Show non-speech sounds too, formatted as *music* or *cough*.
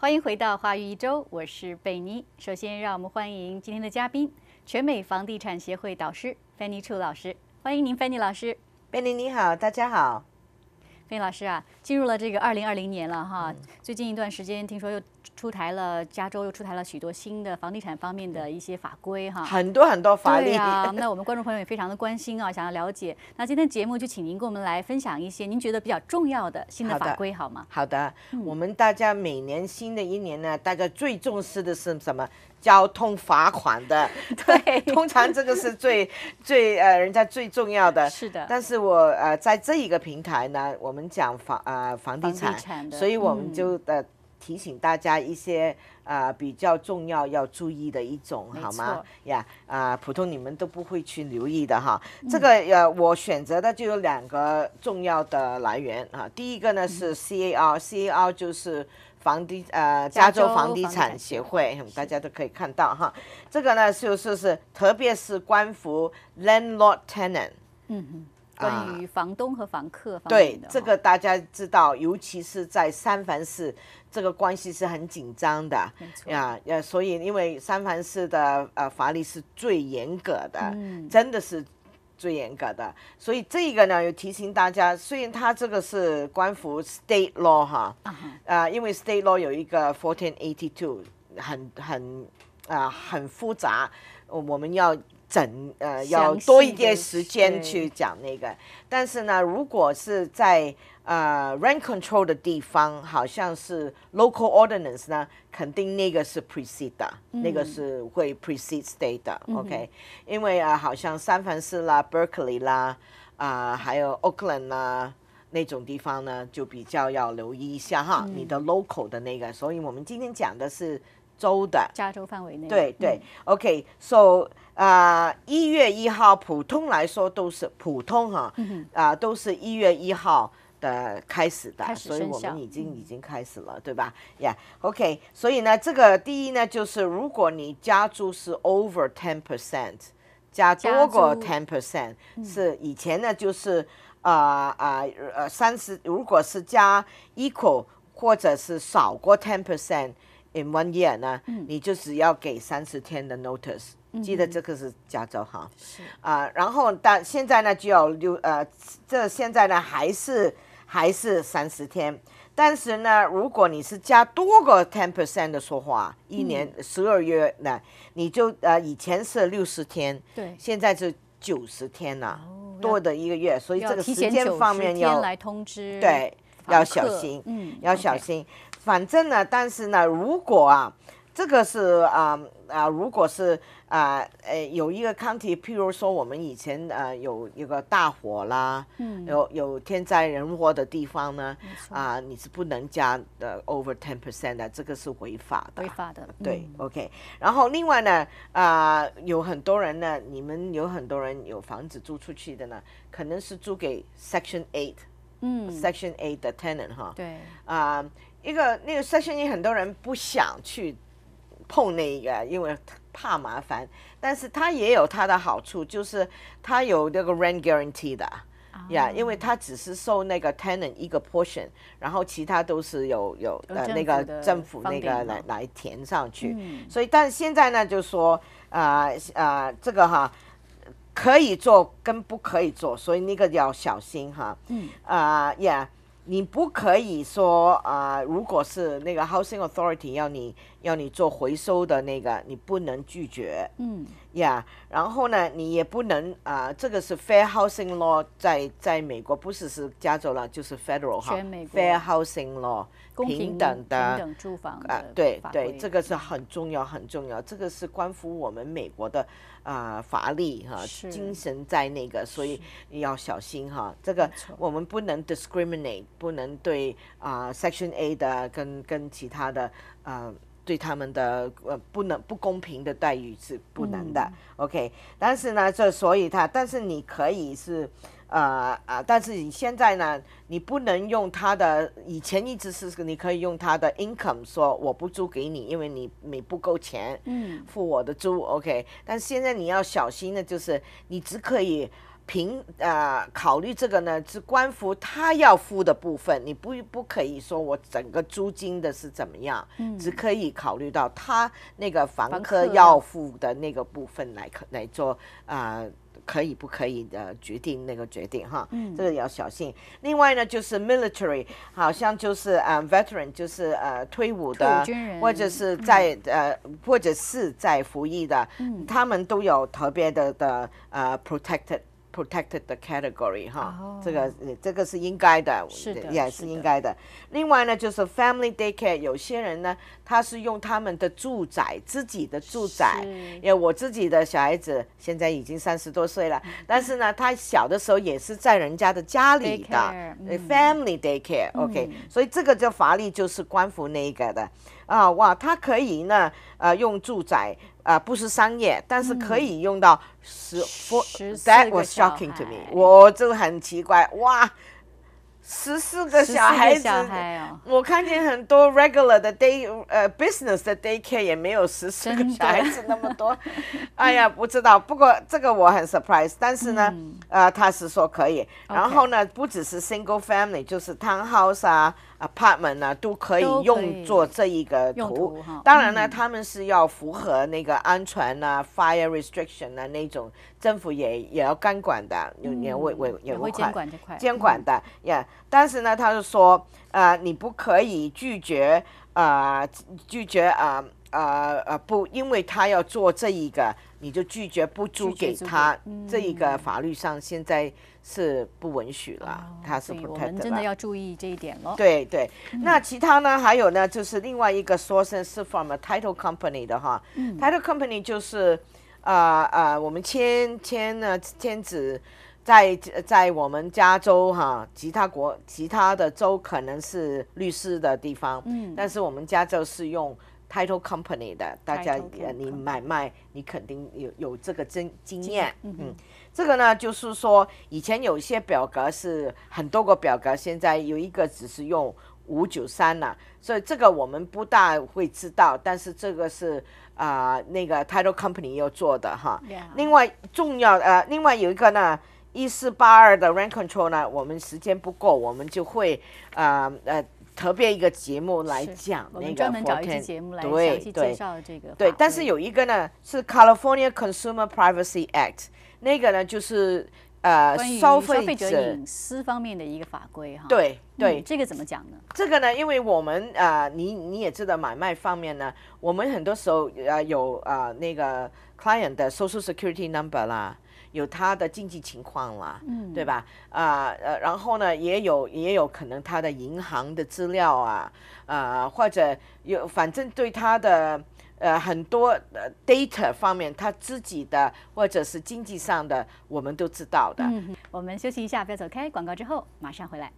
欢迎回到华语一周，我是贝妮。首先，让我们欢迎今天的嘉宾——全美房地产协会导师 Fanny Chu 老师。欢迎您，Fanny 老师。贝妮你好，大家好。Fanny 老师啊，进入了这个二零二零年了哈。最近一段时间，听说又出台了加州又出台了许多新的房地产方面的一些法规哈。很多很多法律啊。*laughs* 那我们观众朋友也非常的关心啊，想要了解。那今天节目就请您跟我们来分享一些您觉得比较重要的新的法规好吗？好的。我们大家每年新的一年呢，大家最重视的是什么？交通罚款的，*laughs* *laughs* 对，通常这个是最最呃，人家最重要的。是的。但是我呃，在这一个平台呢，我们讲房呃房地产，所以我们就呃提醒大家一些呃比较重要要注意的一种，好吗？呀啊，普通你们都不会去留意的哈。这个呃，我选择的就有两个重要的来源啊。第一个呢是 CAR，CAR 就是。房地呃，加州房地产协会，大家都可以看到哈。这个呢，就是是，特别是关乎 landlord tenant，嗯哼，关于房东和房客方面对，这个大家知道，尤其是在三藩市，这个关系是很紧张的。呀，呃，所以因为三藩市的呃法律是最严格的，真的是。最严格的，所以这个呢，又提醒大家，虽然它这个是关乎 state law 哈，啊，因为 state law 有一个 fourteen eighty two，很很啊很复杂，我们要整呃要多一点时间去讲那个，但是呢，如果是在呃，rent control 的地方好像是 local ordinance 呢，肯定那个是 precede 的，那个是会 precede state 的，OK？因为啊，好像三藩市啦、Berkeley 啦，啊，还有 Oakland 啦那种地方呢，就比较要留意一下哈，你的 local 的那个。所以我们今天讲的是州的，加州范围内。对对，OK？So 啊，一月一号，普通来说都是普通哈，啊，都是一月一号。的开始的，所以我们已经已经开始了，对吧？呀，OK，所以呢，这个第一呢，就是如果你加租是 over ten percent，加多过 ten percent，是以前呢就是啊啊呃三十，如果是加 equal 或者是少过 ten percent in one year 呢，你就只要给三十天的 notice，记得这个是加州哈，是。啊，然后但现在呢就要六呃，这现在呢还是。还是三十天，但是呢，如果你是加多个 ten percent 的说话，一年十二月呢，你就呃以前是六十天，对，现在是九十天了，多的一个月，所以这个时间方面要来通知，对，要小心，嗯，要小心。反正呢，但是呢，如果啊，这个是啊啊，如果是。啊，呃，有一个 county，譬如说我们以前呃有一个大火啦，嗯，有有天灾人祸的地方呢，啊，你是不能加的 over ten percent 的，这个是违法的。违法的。对，OK。然后另外呢，啊，有很多人呢，你们有很多人有房子租出去的呢，可能是租给 Section Eight，嗯，Section Eight 的 tenant 哈。对。啊，一个那个 Section 很多人不想去碰那一个，因为。怕麻烦，但是它也有它的好处，就是它有那个 rent guarantee 的。呀，因为他只是收那个 tenant 一个 portion，然后其他都是有有呃那个政府那个来来填上去，所以但是现在呢，就说啊啊这个哈可以做跟不可以做，所以那个要小心哈，嗯。啊呀。你不可以说啊，如果是那个 housing authority 要你要你做回收的那个，你不能拒绝。嗯，呀，然后呢，你也不能啊，这个是 fair housing law，在在美国不是是加州了，就是 federal 哈，fair housing law，平等的平等住房啊，对对，这个是很重要很重要，这个是关乎我们美国的。啊，法律哈，精神在那个，所以要小心哈。这个我们不能 discriminate，不能对啊 Section A 的跟跟其他的啊对他们的呃不能不公平的待遇是不能的。OK，但是呢，这所以他，但是你可以是。呃啊，但是你现在呢，你不能用他的以前一直是你可以用他的 income 说我不租给你，因为你你不够钱，嗯，付我的租，OK。但是现在你要小心的就是，你只可以凭呃考虑这个呢，是关乎他要付的部分，你不不可以说我整个租金的是怎么样，只可以考虑到他那个房房客客要要付的那个部分来可来做啊。可以不可以的决定那个决定哈，这个要小心。另外呢，就是 military，好像就是呃 veteran，就是呃退伍的军人，或者是在、呃或者是在服役的，嗯他们都有特别的的呃 protected。Protected 的 category 哈，哦。这个呃这个是应该的，是的也是应该的。另外呢，就是 family daycare，有些人呢，他是用他们的住宅，自己的住宅，因为我自己的小孩子现在已经三十多岁了，但是呢，他小的时候也是在人家的家里的 Daycare，family daycare，OK，、所以这个叫法律就是关乎那个的啊，哇，它可以呢，呃，用住宅。啊、不是商业，但是可以用到十 for 14 that 个 was 小 shocking to me，我就很奇怪，哇，十四个小孩子，小孩哦，我看见很多 *laughs* regular 的 day 呃 business 的 daycare 也没有十四个小孩子那么多，*laughs* 哎呀，不知道。不过这个我很 surprise，但是呢，嗯。呃，他是说可以。然后呢，不只是 single family，就是 townhouse 啊、apartment 啊，都可以用作这一个用图途。当然呢，他们是要符合那个安全啊、fire restriction 啊那种，政府也也要监管的，有也会会也会会监管这块，监管的呀。但是呢，他就说，呃，你不可以拒绝，呃，拒绝啊。呃呃不，因为他要做这一个，你就拒绝不租给给他，嗯这一个法律上现在是不允许了，他是哦所以我们真的。要注意这一点了。对对，嗯那其他呢？还有呢，就是另外一个 source 是 from a title company 的哈。嗯 title company 就是呃呃，我们签签呢签字在在我们加州哈，其他国其他的州可能是律师的地方，嗯但是我们加州是用 title company 的，大家你买卖你肯定有有这个经经验，嗯嗯。这个呢，就是说以前有一些表格是很多个表格，现在有一个只是用五九三了，所以这个我们不大会知道，但是这个是啊、那个 title company 要做的哈。另外重要呃，另外有一个呢，一四八二的 rent control 呢，我们时间不够，我们就会呃呃特别一个节目来讲那个我们专门找一期节目来对详细介对绍这个。对，但是有一个呢是 California Consumer Privacy Act，那个呢就是呃消消费者者隐私方面的一个法规哈。对嗯对，这个怎么讲呢？这个呢，因为我们呃，你你也知道买卖方面呢，我们很多时候呃有呃那个 client 的 social security number 啦，有他的经济情况啦，嗯对吧？啊呃然后呢，也有也有可能他的银行的资料啊，呃，或者有反正对他的。呃，很多呃 data 方面，他自己的或者是经济上的，我们都知道的。嗯，我们休息一下，不要走开，广告之后马上回来。